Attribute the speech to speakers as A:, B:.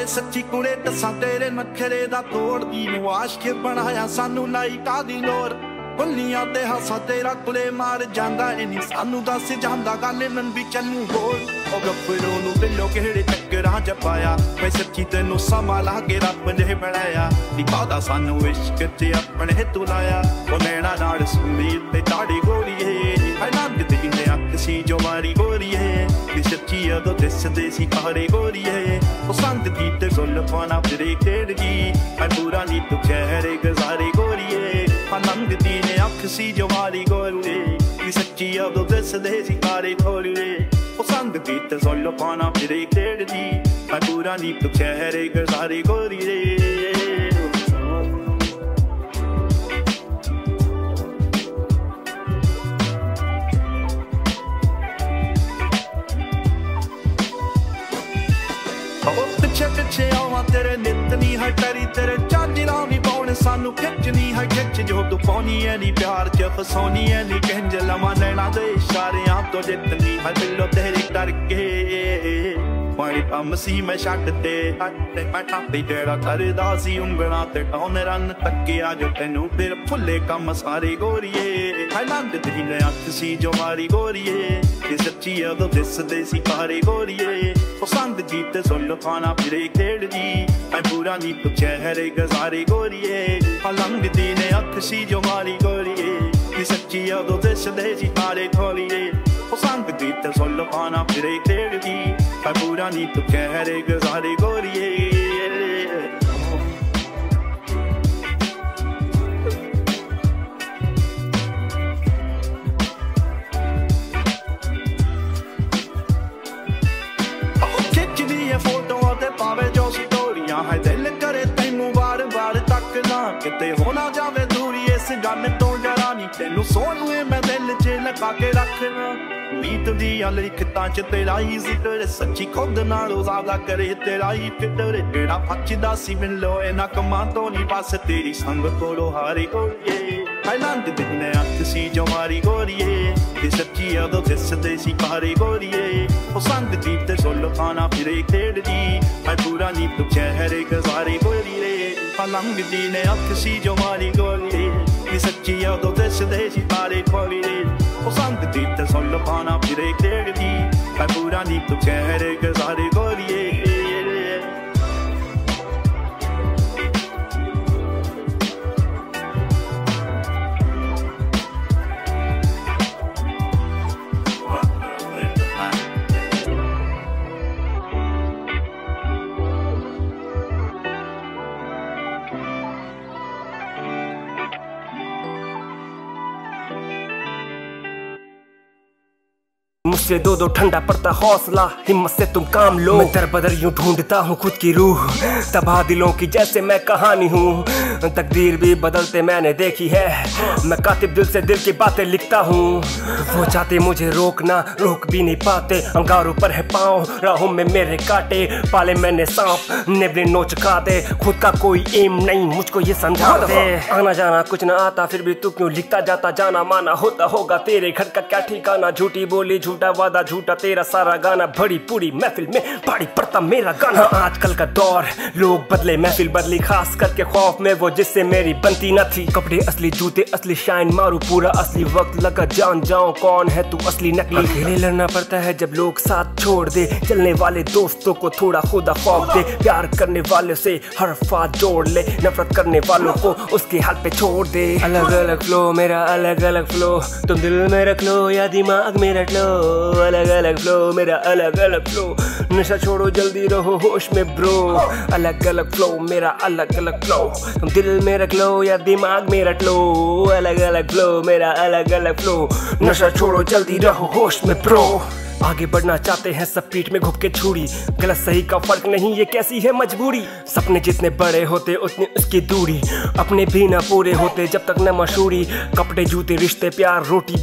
A: ਓਏ ਸੱਚੀ ਕੁੜੇ ਦੱਸਾਂ ਤੇਰੇ ਨਖਰੇ ਦਾ ਤੋੜਦੀ ਨੂੰ ਆਸ਼ਕੇ ਬਣਾਇਆ ਸਾਨੂੰ ਨਾਇਕਾ ਦੀ ਲੋਰ ਬੱਲੀਆਂ ਤੇ ਹਾਸਾ ਤੇਰਾ ਕੁਲੇ ਮਾਰ ਜਾਂਦਾ ਏ ਨਹੀਂ ਸਾਨੂੰ ਦੱਸ ਜਾਂਦਾ ਗੱਲ ਨਨ ਵੀ ਚੱਲੂ ਹੋਰ। ਉਹ ਗੱਭਰੂ ਨੂੰ ਦਿਲੋਂ ਕਿਹੜੇ ਚੱਕਰਾਂ ਚ ਪਾਇਆ। ਮੈਂ ਸੱਚੀ ਤੈਨੂੰ ਸਮਾਂ ਲਾ ਕੇ ਰੱਬ ਨੇ ਬਣਾਇਆ। ਨਿਭਾਦਾ ਸਾਨੂੰ ਇਸ਼ਕ ਤੇ ਆਪਣੇ ਤੁਲਾਇਆ ਉਹ ਨੈਣਾ ਨਾਲ ਸੁਮੀਰ ਤੇ ਤਾੜੀ ਗੋਰੀ ਏ। ਹੈ ਨੰਦ ਦੀ ਨੇ, ਅੱਖ ਸੀ ਜੋ ਮਾਰੀ ਗੋਰੀ ਦੀ ਸੱਚੀ ਅਦੋਂ ਦਿਸਦੇ ਸੀ ਪਹਾੜੇ ਗੋਰੀਏ ਉਹ ਸੰਗ ਦੀ ਤੇ ਗੁੱਲ ਪਾਣਾ ਫਿਰੇ ਖੇਡ ਗਈ ਅਧੂਰਾ ਨੀ ਤੂੰ ਚਿਹਰੇ ਗਜ਼ਾਰੇ ਗੋਰੀਏ ਆਨੰਦ ਦੀ ਨੇ ਅੱਖ ਸੀ ਜਵਾਰੀ ਗੋਰੀਏ ਦੀ ਸੱਚੀ ਅਦੋਂ ਦਿਸਦੇ ਸੀ ਪਹਾੜੇ ਗੋਰੀਏ ਉਹ ਸੰਗ ਦੀ ਤੇ ਗੁੱਲ ਪਾਣਾ ਫਿਰੇ ਖੇਡ ਗਈ ਅਧੂਰਾ ਨੀ ਤੂੰ ਚਿਹਰੇ ਗਜ਼ਾਰੇ ਗੋਰੀਏ ਤੇਰੇ ਨਿਤ ਨਹੀਂ ਹਟਰੀ ਤੇਰੇ ਚਾਂਜਲਾ ਵੀ ਪਾਉਣ। ਸਾਨੂੰ ਖਿੱਚ ਨਹੀਂ ਹੈ ਖਿੱਚ, ਜੋ ਤੂੰ ਪਾਉਣੀ ਐ ਨਹੀਂ ਪਿਆਰ ਚ ਫਸਾਉਣੀ ਐ ਨਹੀਂ ਕਹਿੰਜ ਲਵਾਂ ਲੈਣਾ ਦੇ ਇਸ਼ਾਰਿਆਂ ਤੋਂ ਜਿੱਤ ਨਹੀਂ ਹੈ ਦਿਲੋਂ ਤੇਰੇ ਡਰ ਪਾਣੀ ਪੰਮ ਸੀ ਮੈਂ ਛੱਡ ਤੇ ਤੇ ਮੈਂ ਠਾਪੀ ਤੇਰਾ ਕਰਦਾ ਸੀ, ਉਂਗਲਾਂ ਤੇ ਟੌਨ ਰੰਨ ਤੱਕਿਆ ਜੋ ਤੈਨੂੰ ਫਿਰ ਫੁੱਲੇ ਕੰਮ ਸਾਰੇ ਗੋਰੀਏ। ਹਾਈਲੈਂਡ ਤੇ ਹੀ ਅੱਖ ਸੀ ਜੋ ਮਾਰੀ ਗੋਰੀਏ ਇਹ ਸੱਚੀ ਅਦੋਂ ਦਿਸਦੇ ਸੀ ਪਾਰੇ ਗੋਰੀਏ। ਪਸੰਦ ਜੀਤ ਸੁਣ ਖਾਣਾ ਫਿਰੇ ਖੇਡਦੀ ਮੈਂ ਪੂਰਾ ਨੀ ਤੂੰ ਚਿਹਰੇ ਗਜ਼ਾਰੇ ਗੋਰੀਏ। ਪਲੰਗ ਦੀ ਨੇ ਅੱਖ ਸੀ ਜੋ ਮਾਰੀ ਗੋਰੀਏ। ਕਿ ਸੱਚੀ ਉਦੋਂ ਦਿਸਦੇ ਸੀ ਤਾਰੇ ਥੋਲੀਏ। ਪਸੰਦ ਜੀਤ ਸੁਣ ਖਾਣਾ ਫਿਰੇ ਖੇਡਦੀ ਮੈਂ ਪੂਰਾ ਨੀ ਤੂੰ ਚਿਹਰੇ ਗਜ਼ਾਰੇ ਗੋਰੀਏ। ਕਿਤੇ ਹੋ ਜਾਵੇ ਦੂਰੀ, ਇਸ ਗੱਲ ਤੋਂ ਜਰਾ ਨਹੀਂ। ਤੈਨੂੰ ਸੋਹਣੂਏ ਮੈਂ ਦਿਲ 'ਚ ਲਗਾ ਕੇ ਰੱਖਣਾ। ਮੀਤ ਦੀਆਂ ਲਿਖਤਾਂ 'ਚ ਤੇਰਾ ਹੀ ਜ਼ਿਕਰ, ਸੱਚੀ ਖੁਦ ਨਾਲੋਂ ਜ਼ਿਆਦਾ ਕਰੇ ਤੇਰਾ ਹੀ ਫਿਕਰ। ਕਿਹੜਾ ਫੱਚਦਾ ਸੀ ਮਿਲ ਲੋ ਇਹਨਾਂ ਕੰਮਾਂ ਤੋਂ ਨਹੀਂ ਬਸ ਤੇਰੀ ਸੰਗ ਕੋਲੋਂ ਹਾਰੀ ਕੋਈਏ ਹਾਈਲੈਂਡ ਦੇ ਨੇ ਅੱਤ ਸੀ ਜੋ ਮਾਰੀ ਗੋਰੀਏ, ਤੇ ਸੱਚੀ ਅਦੋਂ ਦਿਸਦੇ ਸੀ ਪਾਰੇ ਗੋਰੀਏ। ਉਹ ਸੰਗ ਜੀਤ ਤੇ ਸੋਲੋ ਖਾਣਾ ਫਿਰੇ ਖੇਡਦੀ, ਮੈਂ ਪੂਰਾ ਨੀ ਤੂੰ ਚਿਹਰੇ ਗਜ਼ਾਰੇ ਰੇ ਪਲੰਗਦੀ ਨੇ ਅੱਖ ਸੀ ਜੋ ਮਾਰੀ ਗੋਲੀ। ਨੀ ਸੱਚੀ ਉਦੋਂ ਦਿਸਦੇ ਸੀ ਤਾਰੇ ਖੋਲੀ ਨੇ। ਉਹ ਸੰਗ ਦੀ ਤੇ ਸੁਣ ਪਾਣਾ ਫਿਰੇ ਖੇੜਦੀ ਮੈਂ ਪੂਰਾ ਨੀ ਤੂੰ ਚਿਹਰੇ ਗਜ਼ਾਰੇ
B: मुझसे दो दो ठंडा पड़ता हौसला हिम्मत से तुम काम लो मैं दर बदर यूं ढूंढता हूँ खुद की रूह तबाह दिलों की जैसे मैं कहानी हूँ तकदीर भी बदलते मैंने देखी है। मैं कातिब दिल से दिल की बातें लिखता हूँ। वो चाहते मुझे रोकना रोक भी नहीं पाते। अंगारों पर है पाँव राहों में मेरे काटे। पाले मैंने सांप नेवले नोच खाते। खुद का कोई एम नहीं मुझको ये समझा दे आना जाना कुछ ना आता फिर भी तू क्यों लिखता जाता? जाना माना होता होगा तेरे घर का क्या ठिकाना? झूठी बोली झूठा वादा झूठा तेरा सारा गाना। भरी पूरी महफिल में भारी पड़ता मेरा गाना। हाँ, आजकल का दौर लोग बदले महफिल बदली खास करके खौफ में वो जिससे मेरी बनती न थी। कपड़े असली, जूते असली शाइन मारू पूरा असली। वक्त लगा, जान जाओ कौन है तू असली नकली। अकेले लड़ना पड़ता है जब लोग साथ छोड़ दे। चलने वाले दोस्तों को थोड़ा खुदा खौफ दे। प्यार करने वाले से हर फात जोड़ ले। नफरत करने वालों को उसके हाल पे छोड़ दे। अलग अलग फ्लो मेरा अलग अलग फ्लो तुम दिल में रख लो या दिमाग में रख लो। अलग अलग फ्लो मेरा अलग अलग फ्लो नशा छोड़ो, जल्दी रहो, होश में ब्रो अलग अलग फ्लो मेरा अलग अलग फ्लो तुम दिल में रख लो या दिमाग में रख लो। अलग अलग फ्लो मेरा अलग अलग फ्लो नशा छोड़ो, जल्दी रहो, होश में प्रो आगे बढ़ना चाहते हैं, सब पीठ में घुप के छुरी। गलत सही का फ़र्क नहीं, ये कैसी है मजबूरी? सपने जितने बड़े होते, उतने उसकी दूरी। अपने भी ना पूरे होते, जब तक न मशहूरी। कपड़े, जूते, रिश्ते, प्यार, रोटी